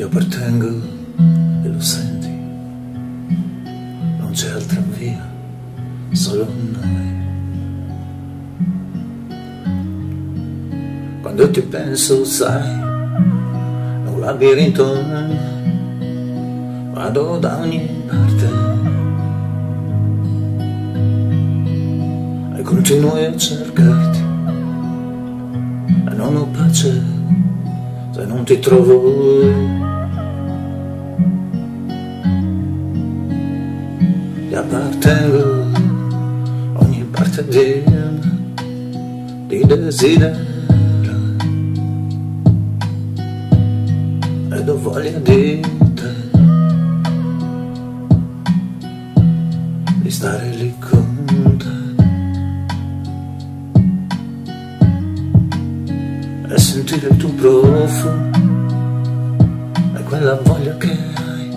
ti appartengo e lo senti, non c'è altra via, solo noi. Quando ti penso, sai, è un labirinto, vado da ogni parte. E continuo a cercarti, e non ho pace se non ti trovo. Ti appartengo ogni parte di, di desidero ed ho voglia di te. Di stare lì con te. E sentire il tuo profumo. E quella voglia che hai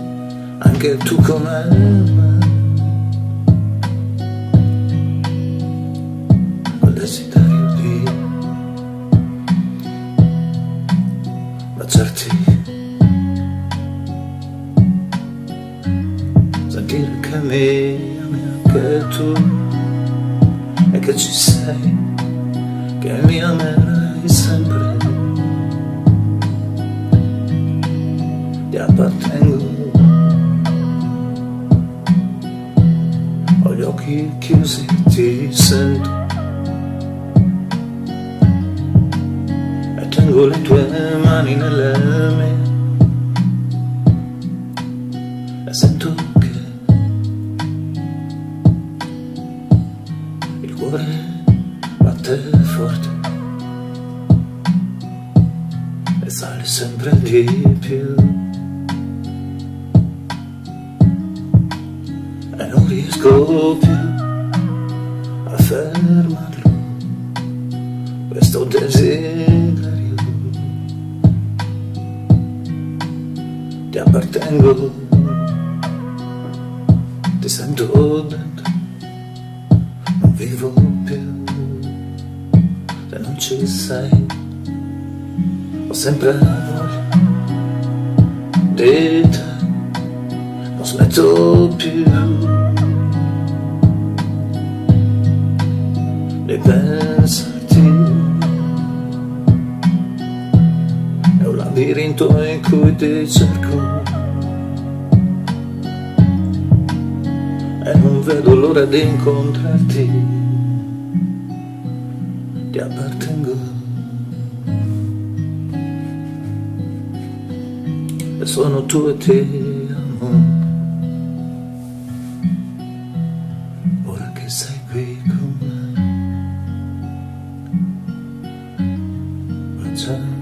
anche tu come me baciarti sentire che mi ami anche tu e che ci sei che mi amerai sempre. Ti appartengo. Ho gli occhi chiusi ti sento tengo le tue mani nelle mie. E sento che il cuore batte forte e sale sempre di più. E non riesco più a fermarlo. Questo desiderio ti appartengo ti sento dentro. Non vivo più. Se non ci sei. Ho sempre voglia di te. Non smetto più di pensarti labirinto in cui ti cerco. E non vedo l'ora di incontrarti. Ti appartengo. E sono tuo e ti amo. Ora che sei qui con me. Baciami